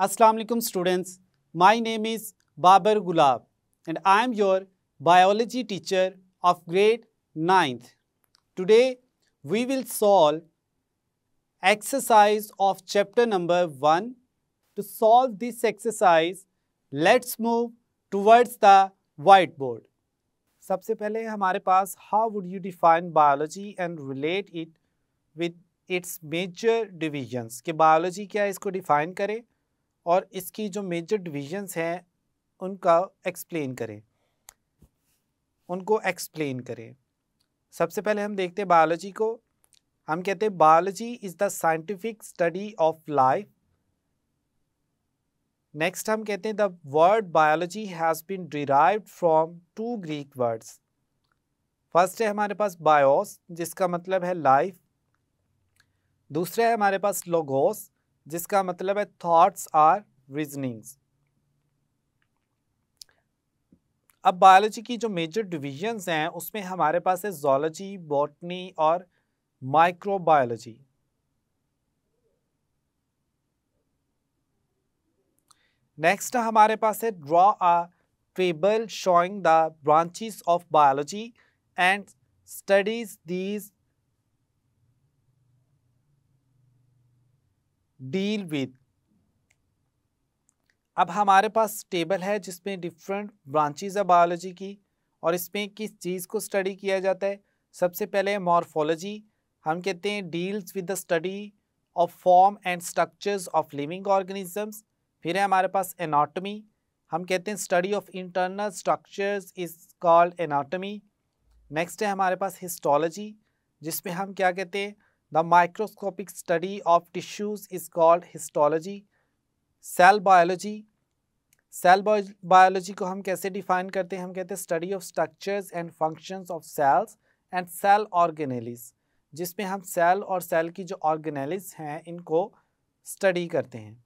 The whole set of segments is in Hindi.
Assalamu alaikum students. My name is Babar Gulab and I am your biology teacher of grade 9th. Today we will solve exercise of chapter number 1. To solve this exercise, let's move towards the whiteboard. सबसे पहले हमारे पास how would you define biology and relate it with its major divisions कि बायोलॉजी क्या है इसको डिफाइन करें और इसकी जो मेजर डिविजन्स हैं, उनका एक्सप्लेन करें। उनको एक्सप्लेन करें। सबसे पहले हम देखते हैं बायोलॉजी को। हम कहते हैं biology is the scientific study of life next हम कहते हैं the word biology has been derived from two Greek words first है हमारे पास बायोस जिसका मतलब है लाइफ दूसरा है हमारे पास लोगोस जिसका मतलब है थॉट्स आर रीजनिंग्स अब बायोलॉजी की जो मेजर डिविजन्स हैं, उसमें हमारे पास है जोलॉजी बॉटनी और माइक्रोबायोलॉजी नेक्स्ट हमारे पास है draw a table showing the branches of biology and studies these deal with अब हमारे पास टेबल है जिसमें डिफरेंट ब्रांचेज है बायोलॉजी की और इसमें किस चीज़ को स्टडी किया जाता है? सबसे पहले मॉर्फोलॉजी हम कहते हैं deals with the study of form and structures of living organisms फिर है हमारे पास एनाटॉमी हम कहते हैं study of internal structures is called anatomy next है हमारे पास हिस्टोलॉजी जिसमें हम क्या कहते हैं? The microscopic study of tissues is called histology cell biology cell biology को हम कैसे डिफाइन करते हैं? हम कहते हैं study of structures and functions of cells and cell organelles जिसमें हम सेल और सेल की जो ऑर्गेनेलिस हैं, इनको स्टडी करते हैं।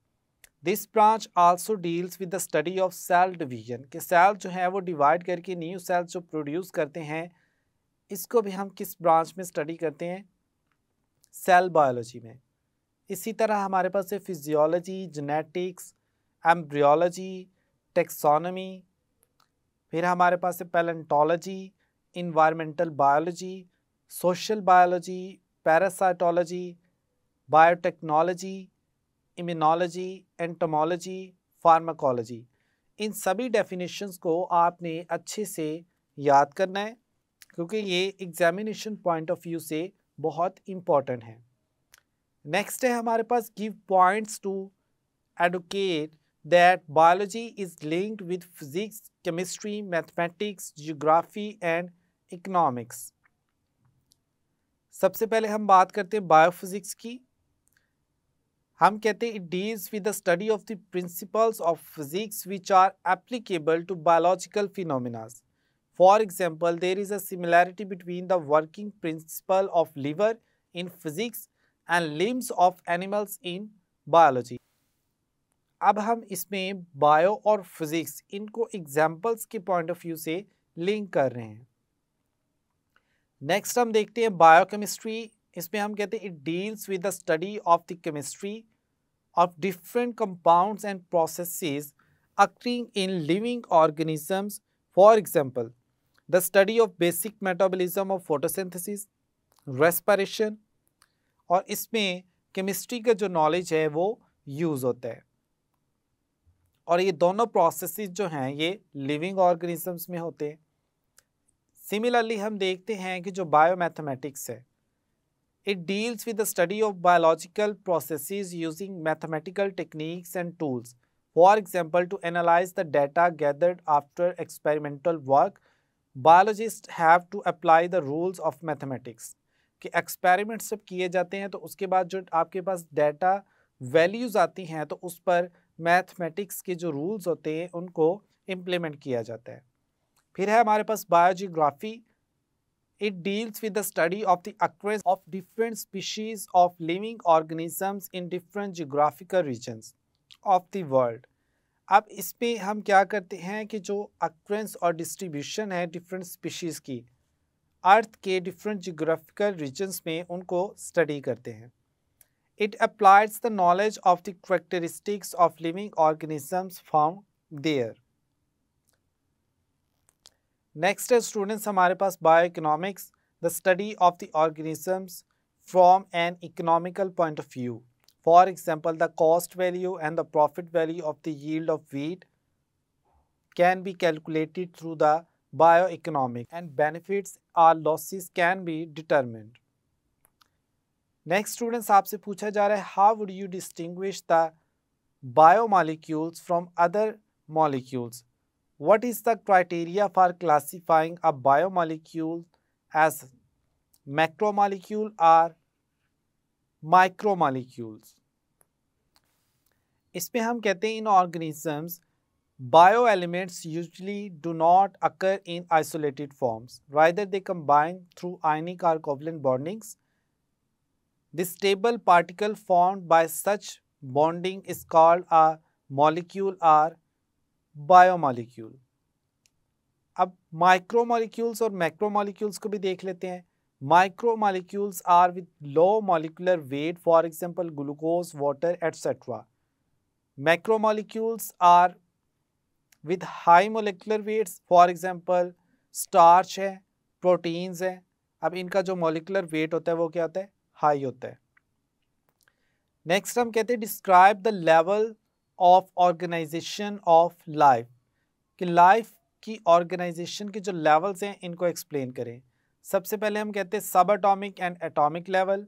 This branch also deals with the study of cell division कि सेल जो है वो डिवाइड करके न्यू सेल जो प्रोड्यूस करते हैं, इसको भी हम किस ब्रांच में स्टडी करते हैं? सेल बायोलॉजी में। इसी तरह हमारे पास है फिजियोलॉजी, जेनेटिक्स, एम्ब्रियोलॉजी, टेक्सोनमी, फिर हमारे पास है palaeontology environmental biology, social biology, parasitology, biotechnology, immunology, entomology, pharmacology. इन सभी डेफिनेशंस को आपने अच्छे से याद करना है, क्योंकि ये एग्जामिनेशन पॉइंट ऑफ़ व्यू से बहुत इंपॉर्टेंट है। नेक्स्ट है हमारे पास give points to educate that biology is linked with physics chemistry mathematics geography and economics सबसे पहले हम बात करते हैं बायोफिजिक्स की। हम कहते हैं it deals with the study of the principles of physics which are applicable to biological phenomena for example there is a similarity between the working principle of lever in physics and limbs of animals in biology अब हम इसमें बायो और फिजिक्स इनको एग्जाम्पल्स के पॉइंट ऑफ़ व्यू से लिंक कर रहे हैं। नेक्स्ट हम देखते हैं बायोकेमिस्ट्री इसमें हम कहते हैं it deals with the study of the chemistry of different compounds and processes occurring in living organisms. For example the study of basic metabolism of photosynthesis, respiration और इसमें केमिस्ट्री का जो नॉलेज है वो यूज़ होता है। और ये दोनों प्रोसेसेस जो हैं, ये लिविंग ऑर्गेनिजम्स में होते हैं। सिमिलरली हम देखते हैं कि जो बायो मैथमेटिक्स है it deals with the study of biological processes using mathematical techniques and tools for example to analyse the data gathered after experimental work biologist have to apply the rules of mathematics कि एक्सपेरिमेंट सब किए जाते हैं तो उसके बाद जो आपके पास डाटा वैल्यूज़ आती हैं तो उस पर मैथमेटिक्स के जो रूल्स होते हैं, उनको इम्प्लीमेंट किया जाता है। फिर है हमारे पास biogeography it deals with the study of the occurrence of different species of living organisms in different geographical region of the world अब इस पर हम क्या करते हैं कि जो अक्रेंस और डिस्ट्रीब्यूशन है डिफरेंट स्पीशीज़ की अर्थ के डिफरेंट जियोग्राफिकल रीजन्स में उनको स्टडी करते हैं it applies the knowledge of the characteristics of living organisms from there. Next है स्टूडेंट्स हमारे पास bio economics the study of the organisms from an economical point of view For example the cost value and the profit value of the yield of wheat can be calculated through the bioeconomic and benefits or losses can be determined. Next students आपसे पूछा जा रहा है how would you distinguish the biomolecules from other molecules? What is the criteria for classifying a biomolecule as macromolecule or micro molecules इसमें हम कहते हैं in organisms bio elements usually do not occur in isolated forms rather they combine through ionic or covalent bondings this stable particle form by such bonding is called a molecule or bio molecule अब माइक्रो मॉलिक्यूल्स और मैक्रो मालिक्यूल्स को भी देख लेते हैं। Micromolecules are with low molecular weight for example glucose water etcetera macromolecules are with high molecular weights for example starch है प्रोटीन्स है। अब इनका जो मोलिकुलर वेट होता है, वो क्या होता है? हाई होता है। नेक्स्ट हम कहते हैं describe the level of organisation of life कि लाइफ की ऑर्गेनाइजेशन के जो लेवल्स हैं, इनको एक्सप्लेन करें। सबसे पहले हम कहते हैं subatomic and atomic level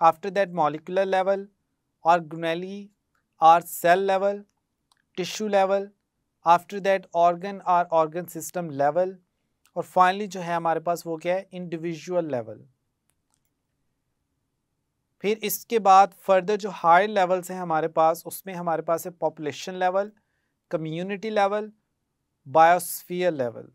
after that molecular level organelle or cell level tissue level after that organ or organ system level और फाइनली जो है हमारे पास वो क्या है? इंडिविजुअल लेवल फिर इसके बाद फर्दर जो हाई लेवल्स हैं हमारे पास, उसमें हमारे पास है population level community level biosphere level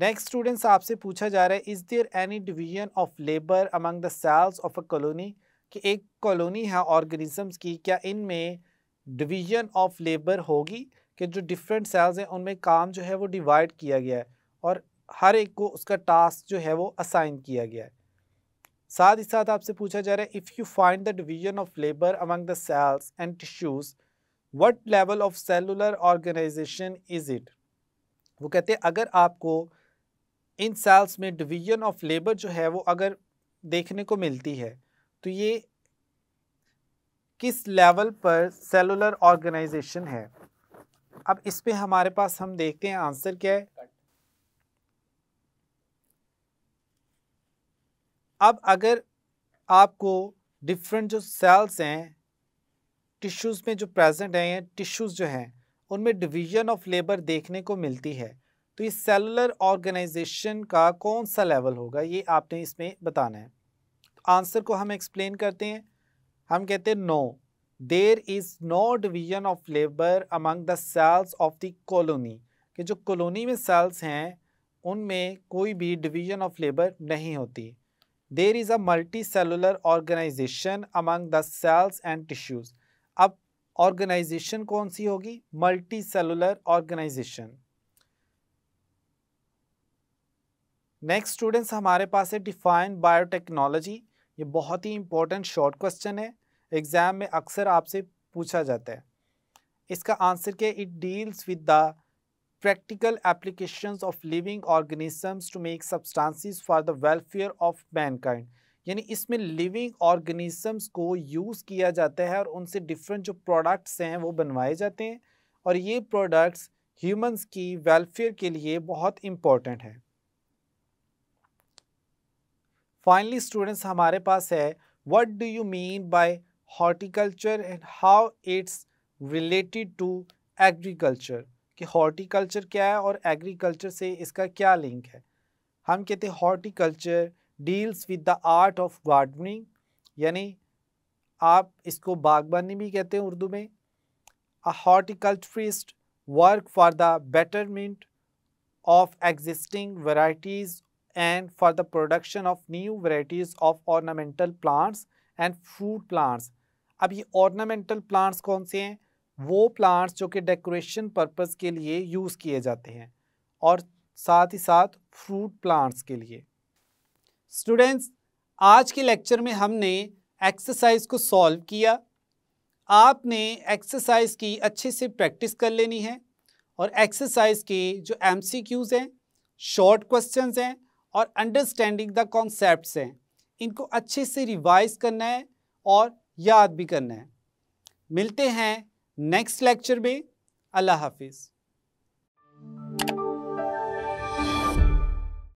next students आपसे पूछा जा रहा है is there any division of labour among the cells of a colony कि एक कॉलोनी है ऑर्गेनिजम्स की, क्या इनमें डिवीज़न ऑफ़ लेबर होगी? कि जो डिफरेंट सेल्स हैं, उनमें काम जो है वो डिवाइड किया गया है और हर एक को उसका टास्क जो है वो असाइन किया गया है। साथ ही साथ आपसे पूछा जा रहा है if you find the division of labour among the cells and tissues what level of cellular organisation is it वो कहते हैं, अगर आपको इन सेल्स में डिवीज़न ऑफ़ लेबर जो है वो अगर देखने को मिलती है तो ये किस लेवल पर सेलुलर ऑर्गेनाइजेशन है? अब इस पे हमारे पास हम देखते हैं आंसर क्या है। अब अगर आपको डिफरेंट जो सेल्स हैं टिश्यूज़ में जो प्रेजेंट हैं टिश्यूज़ जो हैं, उनमें डिवीज़न ऑफ़ लेबर देखने को मिलती है। तो ये सेलुलर ऑर्गेनाइजेशन का कौन सा लेवल होगा? ये आपने इसमें बताना है। तो आंसर को हम एक्सप्लेन करते हैं। हम कहते हैं no there is no division of labour among the cells of the colony कि जो कॉलोनी में सेल्स हैं, उनमें कोई भी डिवीज़न ऑफ़ लेबर नहीं होती। There is a multicellular organisation among the cells and tissues अब ऑर्गेनाइजेशन कौन सी होगी? Multicellular organisation next students हमारे पास है डिफाइन बायोटेक्नोलॉजी ये बहुत ही इंपॉर्टेंट शॉर्ट क्वेश्चन है। एग्ज़ाम में अक्सर आपसे पूछा जाता है। इसका आंसर क्या है? It deals with the practical applications of living organisms to make substances for the welfare of mankind यानी इसमें लिविंग ऑर्गेनिजम्स को यूज़ किया जाता है और उनसे डिफरेंट जो प्रोडक्ट्स हैं वो बनवाए जाते हैं। और ये प्रोडक्ट्स ह्यूमंस की वेलफेयर के लिए बहुत इम्पोर्टेंट है। फाइनली स्टूडेंट्स हमारे पास है what do you mean by horticulture and how it's related to agriculture कि हॉर्टिकल्चर क्या है और एग्रीकल्चर से इसका क्या लिंक है? हम कहते हैं horticulture deals with the art of gardening यानी आप इसको बागबानी भी कहते हैं उर्दू में। A horticulturist work for the betterment of existing varieties and for the production of new varieties of ornamental plants and fruit plants अब ये ऑर्नामेंटल प्लांट्स कौन से हैं? वो प्लांट्स जो कि डेकोरेशन पर्पज़ के लिए यूज़ किए जाते हैं और साथ ही साथ फ्रूट प्लांट्स के लिए। स्टूडेंट्स आज के लेक्चर में हमने एक्सरसाइज को सॉल्व किया। आपने एक्सरसाइज की अच्छे से प्रैक्टिस कर लेनी है और एक्सरसाइज के जो एम हैं शॉर्ट क्वेश्चंस हैं और अंडरस्टैंडिंग द कॉन्सेप्ट हैं। इनको अच्छे से रिवाइज करना है और याद भी करना है। मिलते हैं नेक्स्ट लेक्चर में। अल्लाह हाफिज़।